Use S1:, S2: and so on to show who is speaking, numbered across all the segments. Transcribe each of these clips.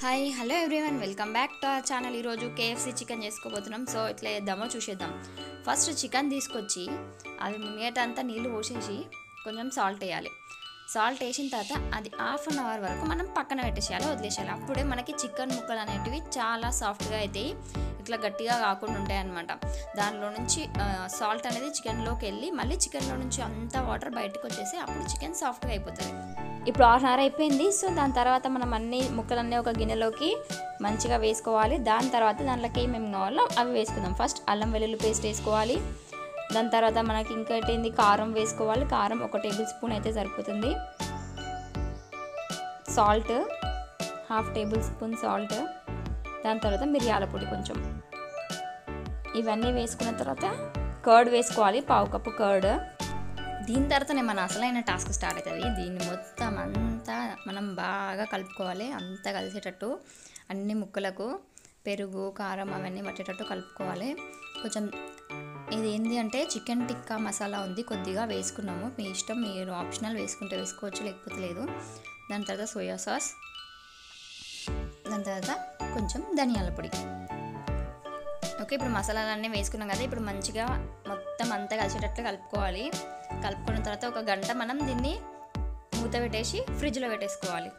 S1: Hi hello everyone welcome back to our channel ఈరోజు KFC chicken చేసుకోబోతున్నాం. So ఇట్లా చేద్దామో చూసేద్దాం. ఫస్ట్ చికెన్ తీసుకొచ్చి అది మునిగేటంతా నీళ్ళు పోసేసి కొంచెం సాల్ట్ వేయాలి. సాల్ట్ వేసిన తర్వాత అది హాఫ్ అన్ అవర్ వరకు మనం పక్కన పెట్టేసేయాలి వదిలేసేయాలి. అప్పుడే మనకి చికెన్ ముక్కలు అనేటివి చాలా సాఫ్ట్గా అవుతాయి ఇట్లా గట్టిగా కాకుండా ఉంటాయి అనమాట దానిలో నుంచి సాల్ట్ అనేది చికెన్లోకి వెళ్ళి మళ్ళీ చికెన్లో నుంచి అంతా వాటర్ బయటకు వచ్చేసి అప్పుడు చికెన్ సాఫ్ట్గా అయిపోతుంది. ఇప్పుడు హాఫ్ అన్ అవర్ అయిపోయింది. సో దాని తర్వాత మనం అన్ని ముక్కలన్నీ ఒక గిన్నెలోకి మంచిగా వేసుకోవాలి. దాని తర్వాత దాంట్లోకి ఏమేమి కావాలో అవి వేసుకుందాం. ఫస్ట్ అల్లం వెల్లుల్లి పేస్ట్ వేసుకోవాలి. దాని తర్వాత మనకి ఇంకోటి ఏంది కారం వేసుకోవాలి. కారం ఒక టేబుల్ స్పూన్ అయితే సరిపోతుంది. Salt half tablespoon salt. దాని తర్వాత మిరియాల పొడి కొంచెం. ఇవన్నీ వేసుకున్న తర్వాత కర్డ్ వేసుకోవాలి పావు కప్పు కర్డ్. దీని తర్వాతనే మన అసలైన టాస్క్ స్టార్ట్ అవుతుంది దీన్ని మొత్తం అంతా మనం బాగా కలుపుకోవాలి. అంతా కలిసేటట్టు అన్ని ముక్కలకు పెరుగు కారం అవన్నీ పట్టేటట్టు కలుపుకోవాలి. కొంచెం ఇది ఏంటి అంటే చికెన్ టిక్కా మసాలా ఉంది కొద్దిగా వేసుకున్నాము. మీ ఇష్టం మీరు ఆప్షనల్ వేసుకుంటే వేసుకోవచ్చు లేకపోతే లేదు. దాని తర్వాత సోయా సాస్. దాని తర్వాత కొంచెం ధనియాల పొడి. ఓకే ఇప్పుడు మసాలాలన్నీ వేసుకున్నాం కదా ఇప్పుడు మంచిగా మొత్తం అంతా కలిసేటట్లు కలుపుకోవాలి. కలుపుకున్న తర్వాత ఒక గంట మనం దీన్ని మూత పెట్టేసి ఫ్రిడ్జ్లో పెట్టేసుకోవాలి.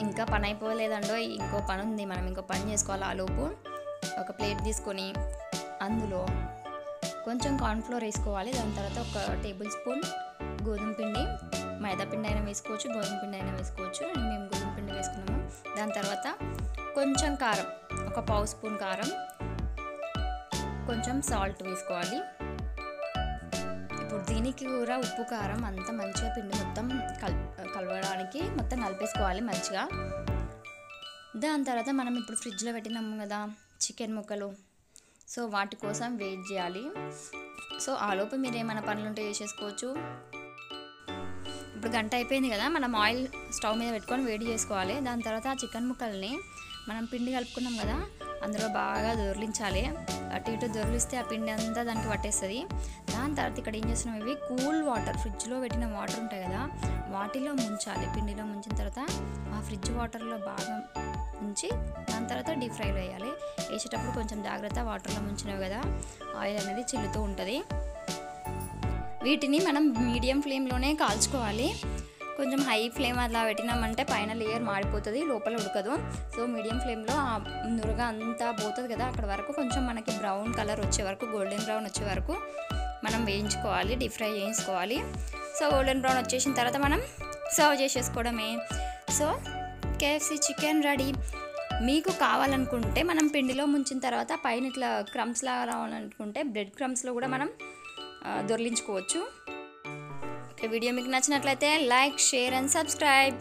S1: ఇంకా పని అయిపోలేదండో ఇంకో పని ఉంది మనం ఇంకో పని చేసుకోవాలి ఆ లోపు. ఒక ప్లేట్ తీసుకొని అందులో కొంచెం కార్న్ఫ్లోర్ వేసుకోవాలి. దాని తర్వాత ఒక టేబుల్ స్పూన్ గోధుమ పిండి మైదా పిండి అయినా వేసుకోవచ్చు గోధుమ పిండి అయినా వేసుకోవచ్చు. మేము గోధుమ పిండి వేసుకున్నాము. దాని తర్వాత కొంచెం కారం ఒక పావు స్పూన్ కారం కొంచెం సాల్ట్ వేసుకోవాలి. ఇప్పుడు దీనికి కూడా ఉప్పు కారం అంతా మంచిగా పిండి మొత్తం కల్ కలవడానికి మొత్తం కలిపేసుకోవాలి మంచిగా. దాని తర్వాత మనం ఇప్పుడు ఫ్రిడ్జ్లో పెట్టినాము కదా చికెన్ ముక్కలు. సో వాటి కోసం వెయిట్ చేయాలి. సో ఆలోపు మీరు ఏమైనా పనులు ఉంటే చేసేసుకోవచ్చు. ఇప్పుడు గంట అయిపోయింది కదా మనం ఆయిల్ స్టవ్ మీద పెట్టుకొని వేడి చేసుకోవాలి. దాని తర్వాత ఆ చికెన్ ముక్కల్ని మనం పిండి కలుపుకున్నాం కదా అందులో బాగా దొర్లించాలి. అటు ఇటు దొర్లిస్తే ఆ పిండి అంతా దానికి పట్టేస్తుంది. దాని తర్వాత ఇక్కడ ఏం చేస్తున్నాం ఇవి కూల్ వాటర్ ఫ్రిడ్జ్లో పెట్టిన వాటర్ ఉంటాయి కదా వాటిలో ముంచాలి. పిండిలో ముంచిన తర్వాత ఆ ఫ్రిడ్జ్ వాటర్లో బాగా ఉంచి దాని తర్వాత డీప్ ఫ్రైలో వేయాలి. వేసేటప్పుడు కొంచెం జాగ్రత్త వాటర్లో ముంచినవి కదా ఆయిల్ అనేది చిల్లుతూ ఉంటుంది. వీటిని మనం మీడియం ఫ్లేమ్లోనే కాల్చుకోవాలి. కొంచెం హై ఫ్లేమ్ అలా పెట్టినామంటే పైన లేయర్ మాడిపోతుంది లోపల ఉడకదు. సో మీడియం ఫ్లేమ్లో ఆ నురగ అంతా పోతుంది కదా అక్కడ వరకు కొంచెం మనకి బ్రౌన్ కలర్ వచ్చే వరకు గోల్డెన్ బ్రౌన్ వచ్చే వరకు మనం వేయించుకోవాలి డీప్ ఫ్రై చేయించుకోవాలి. సో గోల్డెన్ బ్రౌన్ వచ్చేసిన తర్వాత మనం సర్వ్ చేసేసుకోవడమే. So KFC chicken ready. మీకు కావాలనుకుంటే మనం పిండిలో ముంచిన తర్వాత పైన ఇట్లా క్రమ్స్ లాగా రావాలనుకుంటే బ్రెడ్ క్రమ్స్లో కూడా మనం దొర్లించుకోవచ్చు ఓకే వీడియో మీకు నచ్చినట్లయితే లైక్ షేర్ అండ్ సబ్స్క్రైబ్.